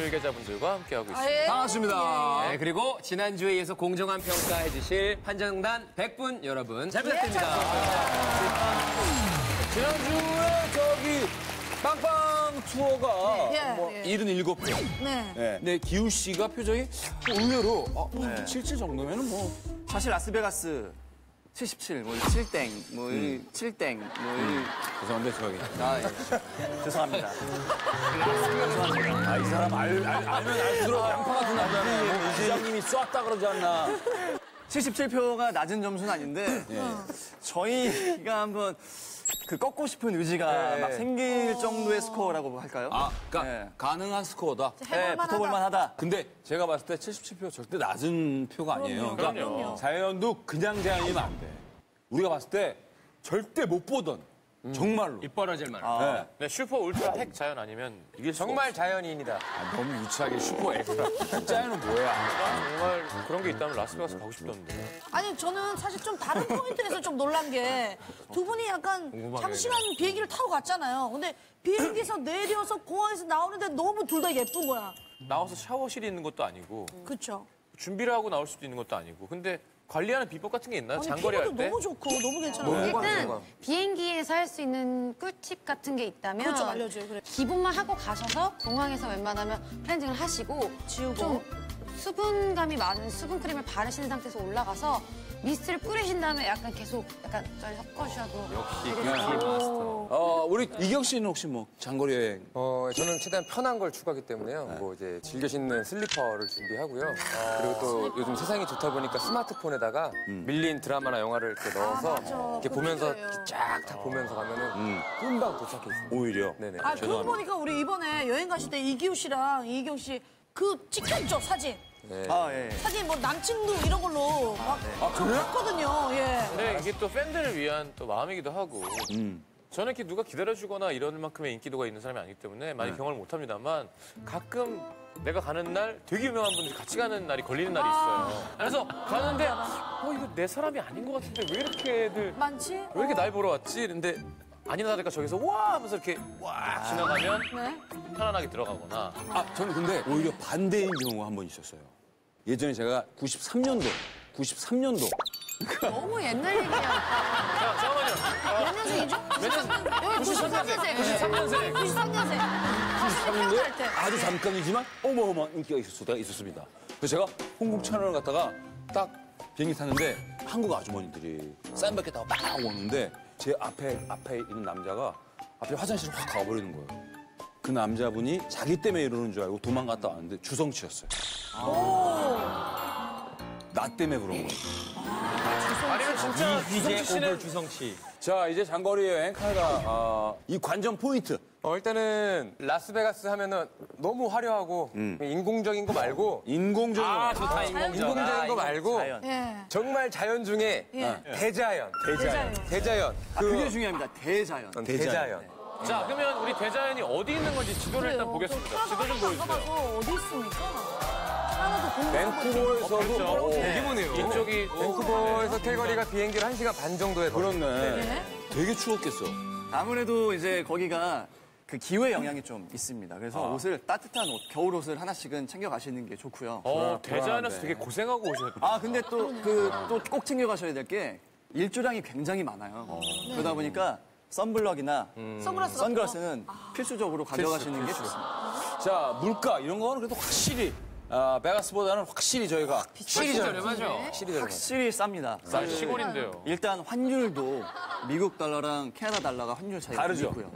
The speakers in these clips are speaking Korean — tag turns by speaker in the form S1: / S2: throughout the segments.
S1: 설계자분들과 함께하고 있습니다.
S2: 예.
S3: 반갑습니다.
S4: 네, 그리고 지난주에 이어서 공정한 평가해 주실 판정단 100분 여러분 잘 부탁드립니다.
S3: 지난주에 저기 빵빵 투어가
S2: 예,
S3: 뭐
S2: 예.
S3: 77표.
S2: 네.
S3: 네. 근데 기우 씨가 표정이 의외로 어, 77 정도면은 뭐
S5: 사실 라스베가스 77, 뭐 7땡, 뭐이 7땡, 뭐 이...
S3: 죄송한데 저기
S5: 아, 예. 죄송합니다.
S3: 아 이 사람 알, 알, 알면 알수록 양파 같은 남자네. 뭐 이재님이 쐈다 그러지 않나.
S5: 77표가 낮은 점수는 아닌데 저희가 한번 그 꺾고 싶은 의지가 막 생길 정도의 스코어라고 할까요?
S3: 아, 그러니까
S5: 네.
S3: 가능한 스코어다.
S5: 네, 붙어볼만 하다.
S3: 근데 제가 봤을 때 77표 절대 낮은 표가 아니에요. 그러니까 자연도 그냥 자연이면 안 돼. 우리가 봤을 때 절대 못 보던 정말로.
S4: 입 벌어질 만.
S3: 네.
S1: 네, 슈퍼 울트라 핵 자연 아니면 수가
S4: 정말. 자연인이다.
S3: 아, 너무 유치하게 슈퍼 엑스트라. 자연은 뭐야?
S1: 정말 그런 게 있다면 라스베가스 가고 싶던데.
S2: 아니 저는 사실 좀 다른 포인트에서 좀 놀란 게 두 분이 약간 잠시만 비행기를 타고 갔잖아요. 근데 비행기에서 내려서 공항에서 나오는데 너무 둘 다 예쁜 거야.
S1: 나와서 샤워실이 있는 것도 아니고
S2: 그쵸?
S1: 준비를 하고 나올 수도 있는 것도 아니고. 근데 관리하는 비법 같은 게 있나요?
S2: 아니
S1: 장거리 할
S2: 피부도
S1: 때?
S2: 너무 좋고 너무 괜찮아요.
S6: 일단 비행기에서 할 수 있는 꿀팁 같은 게 있다면
S2: 그거 좀 알려줘요, 그래.
S6: 기본만 하고 가셔서 공항에서 웬만하면 클렌징을 하시고
S2: 지우고.
S6: 좀 수분감이 많은 수분 크림을 바르시는 상태에서 올라가서 미스트를 뿌리신 다음에 약간 계속 약간 잘 섞어주셔도
S3: 어, 우리 이경 씨는 혹시 뭐 장거리 여행?
S4: 어, 저는 최대한 편한 걸 추구하기 때문에요. 뭐 이제 즐겨 신는 슬리퍼를 준비하고요. 그리고 또 요즘 세상이 좋다 보니까 스마트폰에다가 밀린 드라마나 영화를 이렇게 넣어서
S2: 맞아.
S4: 이렇게 보면서
S2: 필요해요.
S4: 쫙 다 보면서 가면은 금방 도착해 있어요.
S3: 오히려.
S4: 네네.
S2: 아 그러고 보니까 우리 이번에 여행 가실 때 이기우 씨랑 이경 씨 그 찍혔죠 사진.
S5: 아, 예.
S2: 사진 뭐 남친도 이런 걸로 막 했거든요. 예.
S1: 근데 이게 또 팬들을 위한 또 마음이기도 하고. 저는 이렇게 누가 기다려주거나 이런 만큼의 인기도가 있는 사람이 아니기 때문에 많이 경험을 못 합니다만 가끔 내가 가는 날 되게 유명한 분들이 같이 가는 날이 걸리는 날이 있어요. 그래서 가는데 어 이거 내 사람이 아닌 것 같은데 왜 이렇게들
S2: 많지?
S1: 왜 이렇게 날 보러 왔지? 근데 아니나 다를까 저기서 와 하면서 이렇게 와 지나가면
S2: 네.
S1: 편안하게 들어가거나
S3: 아, 저는 근데 오히려 반대인 경우가 한 번 있었어요. 예전에 제가 93년도, 93년도
S6: 너무 옛날 얘기야.
S1: 자, 잠깐만요.
S6: 몇 년생이죠? 여기 93년생.
S1: 93년생.
S6: 93년생.
S3: 93년도에
S6: 할 때.
S3: 아주 잠깐이지만 어마어마한 인기가 있었을 때가 있었습니다. 그래서 제가 홍국 찬원을 갔다가 딱 비행기 탔는데 한국 아주머니들이 사인받게 다가 막 오는데 제 앞에 앞에 있는 남자가 앞에 화장실을 확 가버리는 거예요. 그 남자분이 자기 때문에 이러는 줄 알고 도망갔다 왔는데 주성치였어요. 나 때문에 그런 거예요.
S1: 아니면 진짜 주성치 씨는
S4: 오벌 주성치.
S3: 자 이제 장거리 여행 카나다 아, 이 관전 포인트
S4: 어, 일단은 라스베가스 하면은 너무 화려하고 인공적인 거 말고
S3: 인공적인
S4: 아,
S3: 거.
S4: 좋다, 인공적인 거 말고
S5: 자연.
S2: 예.
S4: 정말 자연 중에
S2: 예.
S4: 대자연.
S2: 대자연.
S4: 대자연.
S5: 아, 그게 중요합니다. 대자연.
S4: 대자연.
S1: 자 그러면 우리 대자연이 어디 있는 건지 지도를 일단 보겠습니다. 지도 좀 보여주세요.
S2: 가봐서 어디 있습니까?
S3: 밴쿠버에서도 어,
S4: 여기 보네요.
S1: 이쪽이
S4: 밴쿠버에서 캘거리가 비행기로 1시간 반 정도에 걸려요.
S3: 그렇네. 되게 추웠겠어.
S5: 아무래도 이제 거기가 그 기후의 영향이 좀 있습니다. 그래서
S3: 아.
S5: 옷을 따뜻한 옷, 겨울 옷을 하나씩은 챙겨 가시는 게 좋고요.
S1: 어, 대자연에서 되게 고생하고 오셨다.
S5: 아 근데 또 그 또 꼭 챙겨 가셔야 될 게 일조량이 굉장히 많아요. 그러다 보니까 선블럭이나
S2: 선글라스
S5: 선글라스 는 필수적으로 가져가시는 게 좋습니다.
S3: 자, 물가 이런 거는 그래도 확실히 아, 베가스보다는 확실히 저희가
S4: 시리 저렴하죠?
S5: 확실히 쌉니다.
S1: 아, 시골인데요.
S5: 일단 환율도 미국 달러랑 캐나다 달러가 환율 차이가
S3: 다르죠.
S5: 있고요.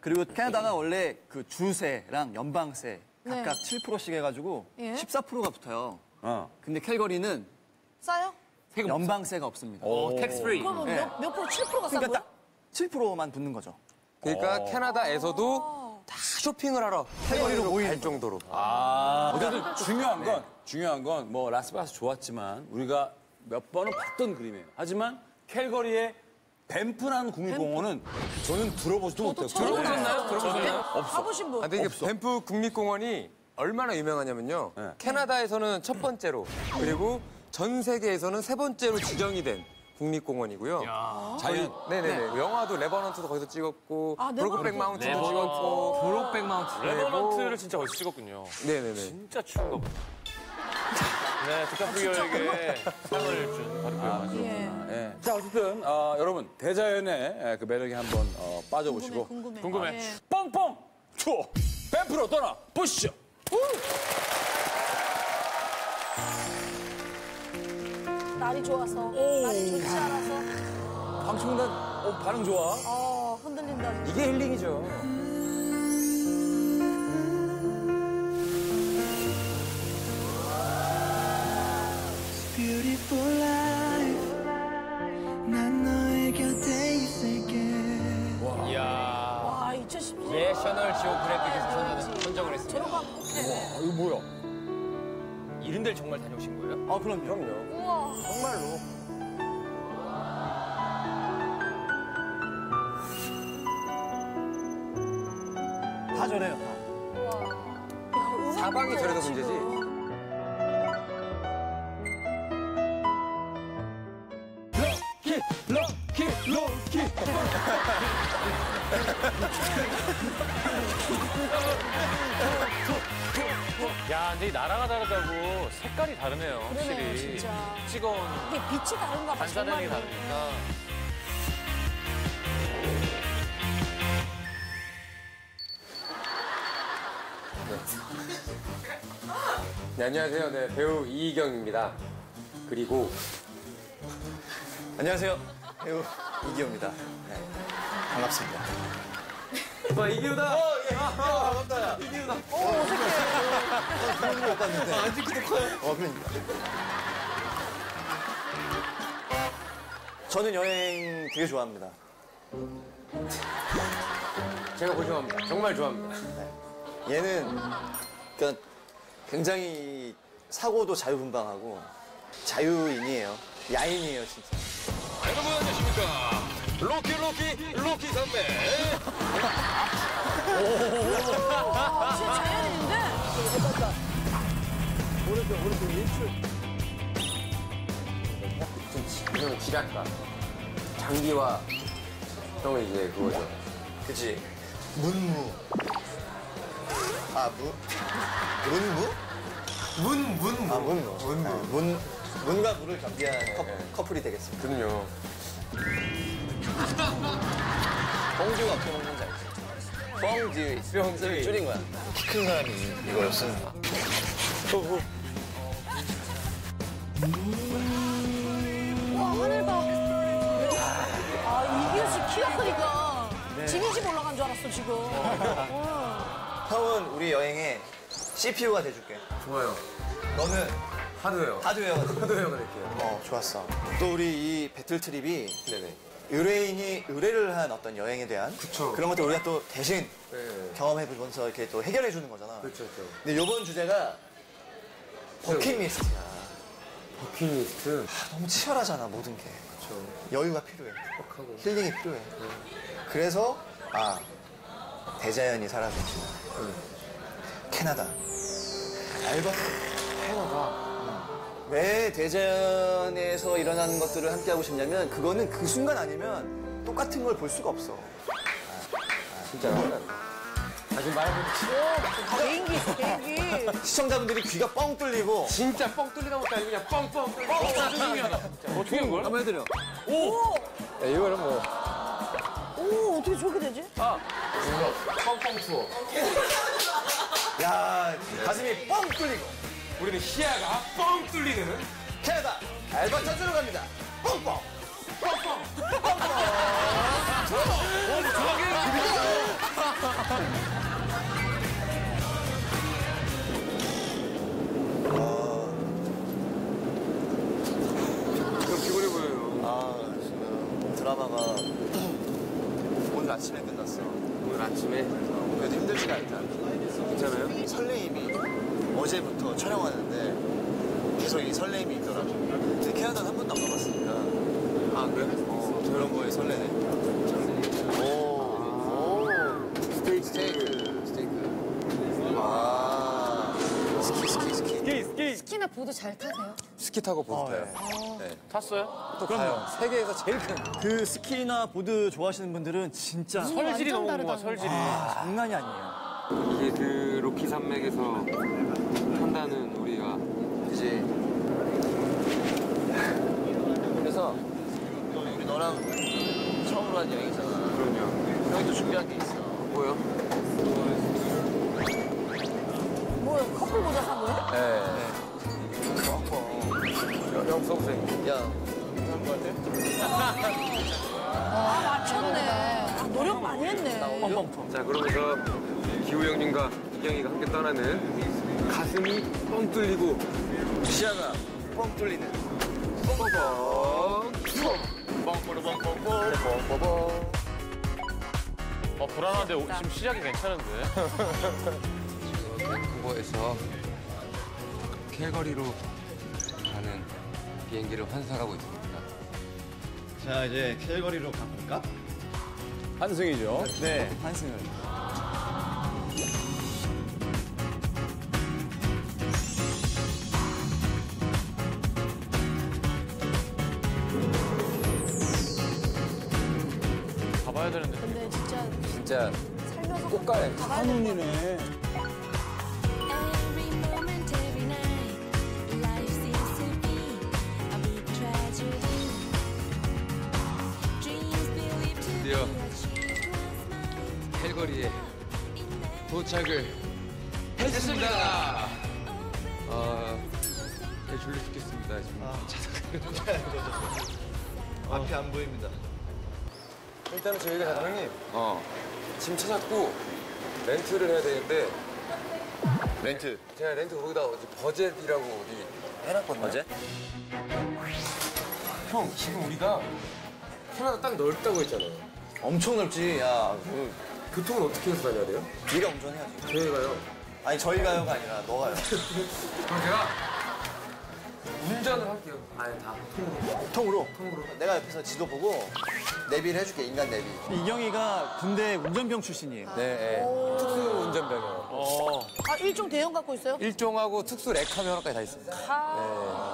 S5: 그리고 캐나다가 원래 그 주세랑 연방세 각각 7%씩 해가지고
S2: 예.
S5: 14%가 붙어요.
S3: 어.
S5: 근데 캘거리는
S2: 싸요?
S5: 연방세가 없습니다.
S4: tax free.
S2: 그럼
S5: 네.
S2: 몇, 몇 프로? 7%가 싸고요?
S5: 그러니까 딱 7%만 붙는 거죠.
S4: 그러니까 캐나다에서도 다 쇼핑을 하러 캘거리로 갈 정도로.
S3: 어쨌든 중요한 건 중요한 건 뭐 라스베가스 좋았지만 우리가 몇 번은 봤던 그림이에요. 하지만 캘거리의 밴프라는 국립공원은 저는 들어보지도 못했어요.
S2: 들어보셨나요?
S1: 들어보셨나요?
S2: 가보신 분?
S4: 아, 근데 이게 밴프 국립공원이 얼마나 유명하냐면요.
S3: 네.
S4: 캐나다에서는 첫 번째로 그리고 전 세계에서는 세 번째로 지정이 된 국립공원이고요.
S3: 자연.
S4: 네네네. 영화도 레버넌트도 거기서 찍었고
S2: 아,
S4: 브로크백. 마운틴도 찍었고
S5: 브록백 마운트.
S1: 레버넌트를 진짜 어디서 찍었군요.
S4: 네네네.
S1: 진짜 추운가 보다. 네, 디카프리오에게 상을 준 바로 그 영화죠.
S2: 예.
S3: 예. 자, 어쨌든 어, 여러분 대자연의 예, 그 매력에 한번 어, 빠져보시고
S2: 궁금해, 궁금해.
S1: 궁금해.
S2: 예.
S3: 뻥뻥 추워 뱀프로 떠나 보시죠.
S2: 날이 좋아서, 날이 좋지 않아서,
S3: 방청단 어, 반응 좋아.
S2: 어, 흔들린다. 진짜.
S4: 이게 힐링이죠.
S7: Beautiful life 난 너의 곁에 있을게
S1: 이야.
S2: 와, 2010.
S8: 내셔널 지오그래픽에서 저는 선정을 했습니다.
S2: 저런 거.
S3: 아, 이거 뭐야?
S8: 데를 정말 다녀오신 거예요?
S5: 아, 그럼요.
S4: 그럼요. 정말로.
S5: 다 저래요, 다.
S4: 사방이 저래도
S2: 지금.
S4: 문제지.
S3: 럭키 럭키 럭키.
S1: 이 나라가 다르다고 색깔이 다르네요.
S2: 그러네요,
S1: 확실히.
S2: 진짜.
S1: 찍어온
S2: 이게 빛이 다른가 봐,
S1: 게
S2: 정말.
S1: 다르니까.
S4: 네, 안녕하세요. 네, 배우 이희경입니다. 그리고
S5: 안녕하세요. 배우 이기호입니다. 네, 반갑습니다.
S4: 와 이기우다.
S5: 어, 그러니까. 저는 여행 되게 좋아합니다.
S4: 제가 고정합니다. 정말 좋아합니다.
S5: 얘는 그러니까 굉장히 사고도 자유분방하고 자유인이에요. 야인이에요, 진짜.
S3: 여러분 안녕하십니까? 로키 로키 로키 선배.
S2: 진짜 자연인데?
S4: 이거는 지략가. 장기와 형은 이제 그거죠.
S5: 그치? 문무. 아, 무? 문무? 문, 문무. 아, 문무. 문무. 문, 문과 무를 겸비한 커, 커플이 되겠습니다.
S4: 그럼요.
S5: 뻥듀가 어떻게 먹는 지 알지? 뻥듀. 뻥듀. 줄인 거야. 키 큰 사람이 이걸 쓰는 거야.
S2: 와, 하늘 봐. 아, 이기우 씨 키가 크니까. 지민 집 올라간 줄 알았어, 지금. 어.
S5: 형은 우리 여행에 CPU가 돼줄게.
S4: 좋아요.
S5: 너는
S4: 하드웨어.
S5: 하드웨어가 돼.
S4: 하드웨어가 될게요.
S5: 어, 좋았어. 또 우리 이 배틀 트립이
S4: 네네.
S5: 의뢰인이 의뢰를 한 어떤 여행에 대한
S4: 그쵸.
S5: 런 것들 우리가 또 대신
S4: 네.
S5: 경험해보면서 이렇게 또 해결해 주는 거잖아.
S4: 그렇죠.
S5: 근데 이번 주제가 버킷리스트야.
S4: 버킷리스트.
S5: 아, 너무 치열하잖아 모든 게.
S4: 그렇죠.
S5: 여유가 필요해.
S4: 하고.
S5: 힐링이 필요해. 그래서 아 대자연이 사라진 캐나다. 알바트.
S4: 캐나다.
S5: 왜 대자연에서 일어나는 것들을 함께 하고 싶냐면 그거는 그 순간 아니면 똑같은 걸 볼 수가 없어.
S4: 진짜. 다시 말해보면
S2: 개인기 있어, 개인기.
S5: 시청자분들이 귀가 뻥 뚫리고
S4: 진짜 뻥 뚫리다 보니까 그냥 뻥뻥 뚫리고.
S1: 어떻게 한 거야?
S5: 한번 해드려.
S4: 야, 이거는 뭐
S2: 오, 어떻게 저렇게 되지?
S4: 뻥뻥 투어.
S5: 야 가슴이 뻥 뚫리고
S4: 우리는 시야가 뻥 뚫리는
S5: 캐나다 알바 찾으러 갑니다. 뻥뻥.
S4: 좀 피곤해 보여요.
S5: 아 지금 드라마가 오늘 아침에 끝났어.
S4: 오늘 아침에
S5: 그래도 힘들지가 않다.
S4: 괜찮아요?
S5: 설레임이 촬영하는데 계속 이 설레임이 있더라고. 근데 캐나다는 한 번도 안 가봤으니까
S4: 아, 그래?
S5: 어, 저런 거에 설레네. 오, 오, 스테이크, 스테이크, 스테이크. 아, 스키, 스키, 스키.
S6: 스키나 보드 잘 타세요?
S4: 스키 타고 보드 타요.
S1: 탔어요?
S4: 또 가요. 세계에서 제일 큰.
S9: 그 스키나 보드 좋아하시는 분들은 진짜
S1: 설질이 너무
S6: 다르다는
S1: 설질이.
S9: 장난이 아니에요.
S10: 이게 그 로키 산맥에서 탄다는 우리가
S5: 그지. 그래서 우리 너랑 처음으로 한 여행이잖아. 그럼요. 형이 또 준비한 게 있어.
S10: 뭐요?
S2: 뭐 커플 모자 산 거예요?
S4: 네. 형, 형 써보세요.
S5: 야,
S2: 아 맞췄네. 아, 노력 많이 했네.
S10: 자 그러면서 기우 형님과 이경이가 함께 떠나는 가슴이 뻥 뚫리고
S5: 시아나 뻥 뚫리는.
S1: 어, 불안한데 오- 지금 시작이 괜찮은데.
S10: 밴쿠버에서 캘거리로 가는 비행기를 환상하고 있습니다.
S9: 자, 이제 캘거리로 가볼까?
S3: 한승이죠.
S9: 네, 한승을.
S7: To be
S10: 드디어. 캘거리에 도착을 했습니다. 아, 네, 졸려 죽겠습니다. 지금
S5: 앞이 안 보입니다.
S4: 일단은 저희가 사장님
S10: 어,
S4: 짐 찾았고 렌트를 해야 되는데
S5: 렌트.
S4: 제가 렌트 거기다 어디 버젯이라고 어디 해놨거든요.
S5: 어제?
S4: 형 지금 우리가 캐나다 딱 넓다고 했잖아요.
S5: 엄청 넓지. 야, 그,
S4: 교통은 어떻게 해서 다녀야 돼요?
S5: 네가 운전해야지.
S4: 저희가요.
S5: 아니 저희 가요가 아니라 너 가요.
S4: 그럼 제가 운전을 할게요. 아니 다
S5: 통으로. 통으로. 내가 옆에서 지도 보고 내비를 해줄게 인간 내비.
S9: 이경이가 군대 운전병 출신이에요.
S4: 네, 네. 특수 운전병이요.
S1: 어.
S2: 아 일종 대형 갖고 있어요?
S4: 일종하고 특수 렉하면허까지 다 있습니다.
S2: 아,